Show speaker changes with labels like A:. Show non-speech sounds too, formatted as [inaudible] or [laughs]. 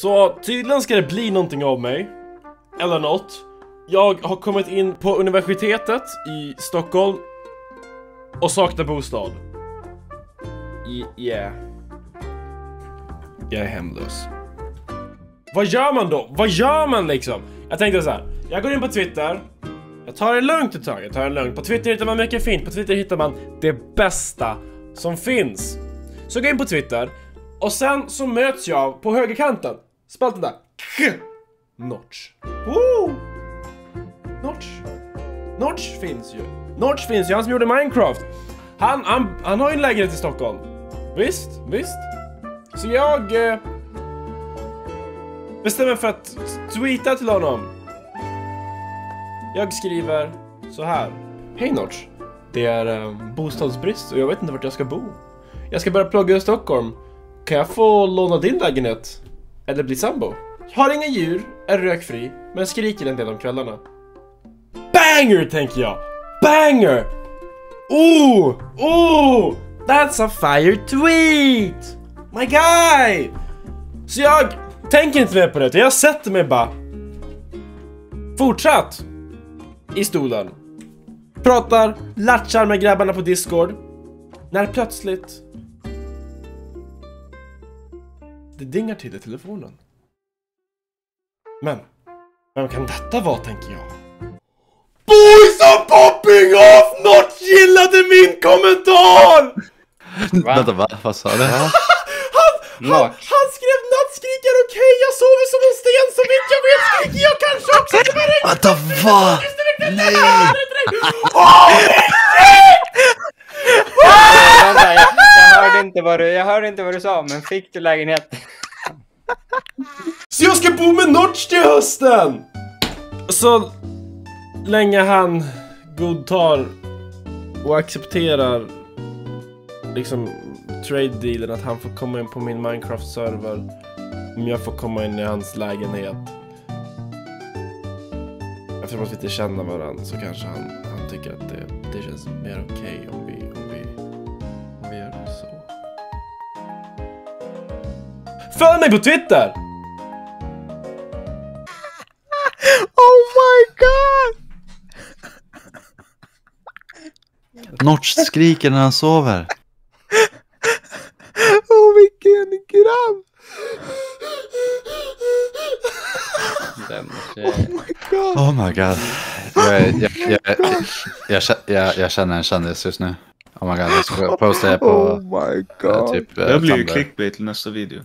A: Så tydligen ska det bli någonting av mig. Eller något. Jag har kommit in på universitetet i Stockholm och saknar bostad. I- Yeah. Jag är hemlös. Vad gör man då? Vad gör man liksom? Jag tänkte så här. Jag går in på Twitter. Jag tar det lugnt ett tag. Jag tar det lugnt. På Twitter hittar man mycket fint. På Twitter hittar man det bästa som finns. Så går in på Twitter och sen så möts jag på högerkanten. Spalten där. Notch. Woo! Notch. Notch finns ju. Notch finns ju, han som gjorde Minecraft. Han, han, han har ju en lägenhet i Stockholm. Visst, visst. Så jag eh, bestämmer för att tweeta till honom. Jag skriver så här. Hej Notch. Det är eh, bostadsbrist och jag vet inte vart jag ska bo. Jag ska börja plugga i Stockholm. Kan jag få låna din lägenhet? Eller bli sambo? Har inga djur, är rökfri, men skriker en del om kvällarna. Banger tänker jag! Banger! Oh! Oh! That's a fire tweet! My guy! Så jag tänker inte mer på det, jag sätter mig bara Fortsatt! I stolen. Pratar, latchar med grabbarna på discord. När plötsligt det dingar till i telefonen. Men, vem kan detta vara tänker jag? Boys are popping off! Not gillade min kommentar!
B: Va?
C: Vänta, va? vad sa du? [laughs]
A: Han, han, skrev nattskrik är okej, jag sover som en sten, så vitt jag vet skriker jag kanske också. Det var det
C: Vänta, va? Nej!
B: Vänta, jag, jag, hörde inte vad du, jag hörde inte vad du sa, men fick du lägenhet?
A: Så jag ska bo med Notch till hösten! Så länge han godtar och accepterar liksom trade-dealen att han får komma in på min Minecraft-server om jag får komma in i hans lägenhet. Eftersom att vi inte känner varandra så kanske han, han tycker att det, det känns mer okej om, vi, om, vi, om vi gör det så. Följ mig på Twitter!
D: Oh my god!
C: Notch skriker när han sover.
D: Oh vilken grabb!
B: Den, eh,
D: Oh my god!
C: Oh my god. Jag, jag, jag, jag, jag, kä- jag, jag känner en kändis just nu. Oh my god, jag ska [laughs] posta det på
D: Oh my god!
C: typ... eh,
E: Det blir ju clickbait till nästa video.